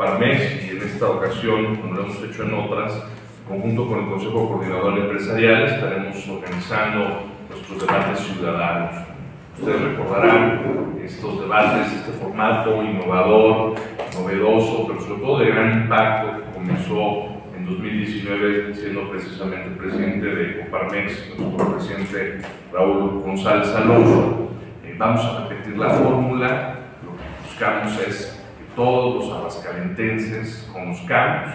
Coparmex y en esta ocasión, como lo hemos hecho en otras, conjunto con el Consejo Coordinador Empresarial, estaremos organizando nuestros debates ciudadanos. Ustedes recordarán estos debates, este formato innovador, novedoso, pero sobre todo de gran impacto que comenzó en 2019 siendo precisamente presidente de Coparmex, nuestro presidente Raúl González Alonso. Eh, vamos a repetir la fórmula, lo que buscamos es todos los abascalentenses conozcamos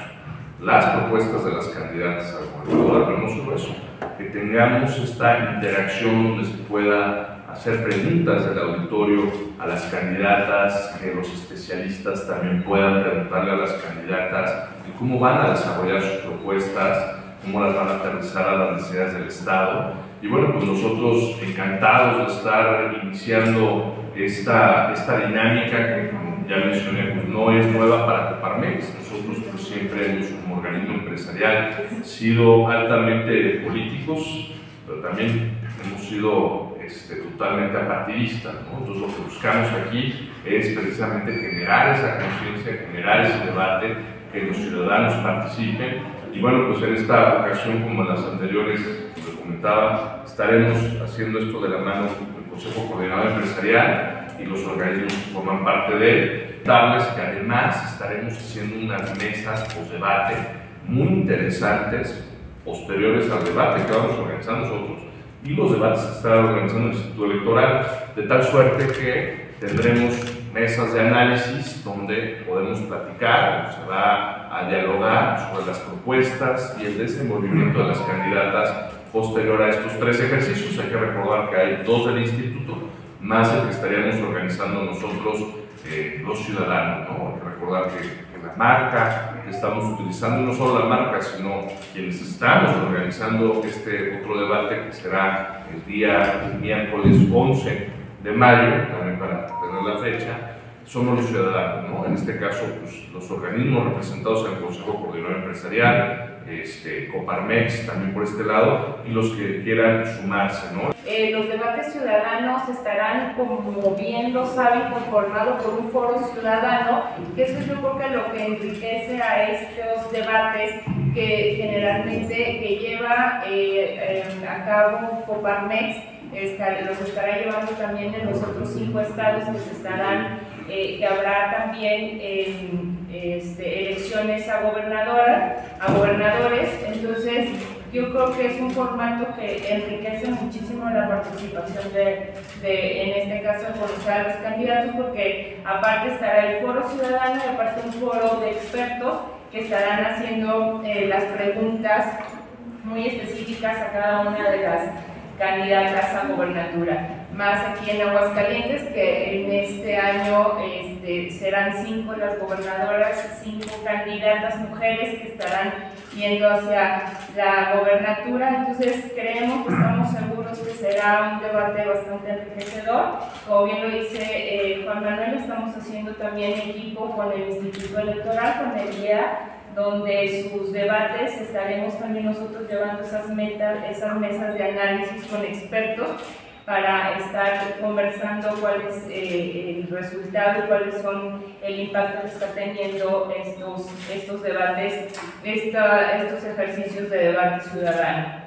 las propuestas de las candidatas a gobernadora, pero no solo eso, que tengamos esta interacción donde se pueda hacer preguntas del auditorio a las candidatas, que los especialistas también puedan preguntarle a las candidatas cómo van a desarrollar sus propuestas, cómo las van a aterrizar a las necesidades del Estado. Y bueno, pues nosotros encantados de estar iniciando esta, esta dinámica que, ya mencioné, pues no es nueva para Coparmex. Nosotros pues siempre hemos, como organismo empresarial, sido altamente políticos, pero también hemos sido este, totalmente apartidistas. ¿no? Entonces lo que buscamos aquí es precisamente generar esa conciencia, generar ese debate, que los ciudadanos participen. Y bueno, pues en esta ocasión, como en las anteriores, les comentaba, estaremos haciendo esto de la mano del Consejo Coordinador Empresarial y los organismos que forman parte de él. Darles que además estaremos haciendo unas mesas post-debate muy interesantes posteriores al debate que vamos a organizar nosotros y los debates que está organizando el Instituto Electoral, de tal suerte que tendremos mesas de análisis donde podemos platicar, se va a dialogar sobre las propuestas y el desenvolvimiento de las candidatas posterior a estos tres ejercicios. Hay que recordar que hay dos del instituto, más el que estaríamos organizando nosotros eh, los ciudadanos. ¿no? Hay que recordar que, que, la marca que estamos utilizando, no solo la marca, sino quienes estamos organizando este otro debate que será el día el miércoles 11 de mayo, también para tener la fecha, somos los ciudadanos, ¿no? En este caso, pues, los organismos representados en el Consejo Coordinador Empresarial, este, Coparmex también por este lado, y los que quieran sumarse, ¿no? Eh, los debates ciudadanos estarán, como bien lo saben, conformados por un foro ciudadano, que eso yo creo que lo que enriquece a estos debates que generalmente que lleva eh, eh, a cabo Coparmex, los estará llevando también en los otros cinco estados que estarán eh, que habrá también este, elecciones a gobernadora, gobernadores, entonces yo creo que es un formato que enriquece muchísimo la participación de, en este caso, conocer a los candidatos, porque aparte estará el foro ciudadano y aparte un foro de expertos que estarán haciendo eh, las preguntas muy específicas a cada una de las candidatas a gobernatura. Más aquí en Aguascalientes, que en este año este, serán cinco las gobernadoras, cinco candidatas mujeres que estarán yendo hacia la gobernatura. Entonces creemos, estamos seguros que será un debate bastante enriquecedor. Como bien lo dice eh, Juan Manuel, estamos haciendo también equipo con el Instituto Electoral, con el IEA, donde sus debates estaremos también nosotros llevando esas, metas, esas mesas de análisis con expertos para estar conversando cuál es eh, el resultado y cuáles son el impacto que está teniendo estos, estos debates, esta, estos ejercicios de debate ciudadano.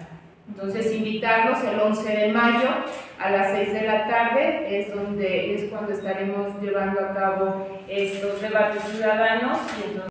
Entonces, invitarlos el 11 de mayo a las 6 de la tarde, es, donde, es cuando estaremos llevando a cabo estos debates ciudadanos. Y entonces,